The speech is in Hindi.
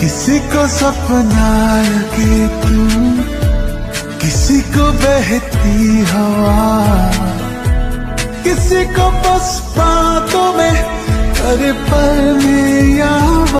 किसी को सपना लगे तू, किसी को बहती हवा, किसी को बस बातों में हर पल में